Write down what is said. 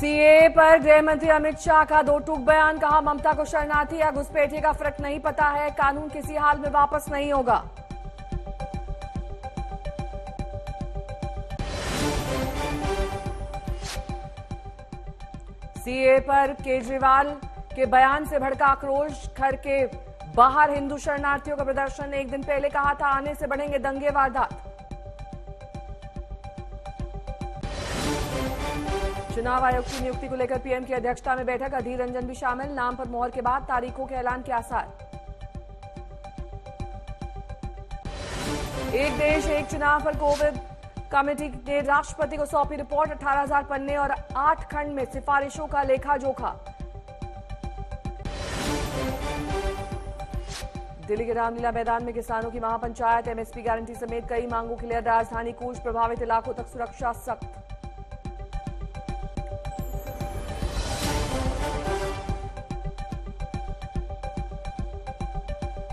CA पर गृह मंत्री अमित शाह का दो टूक बयान, कहा, ममता को शरणार्थी या घुसपैठिए का फ़र्क नहीं पता है, कानून किसी हाल में वापस नहीं होगा। सीए पर केजरीवाल के बयान से भड़का आक्रोश, घर के बाहर हिंदू शरणार्थियों का प्रदर्शन एक दिन पहले कहा था, आने से बढ़ेंगे दंगे वारदात। चुनाव आयोग की नियुक्ति को लेकर पीएम की अध्यक्षता में बैठक अधीर रंजन भी शामिल। नाम पर मोहर के बाद तारीखों के ऐलान के आसार। एक देश एक चुनाव पर कोविड कमेटी ने राष्ट्रपति को सौंपी रिपोर्ट 18,000 पन्ने और आठ खंड में सिफारिशों का लेखा जोखा। दिल्ली के रामलीला मैदान में किसानों की महापंचायत एमएसपी गारंटी समेत कई मांगों के लिए राजधानी कूच प्रभावित इलाकों तक सुरक्षा सख्त।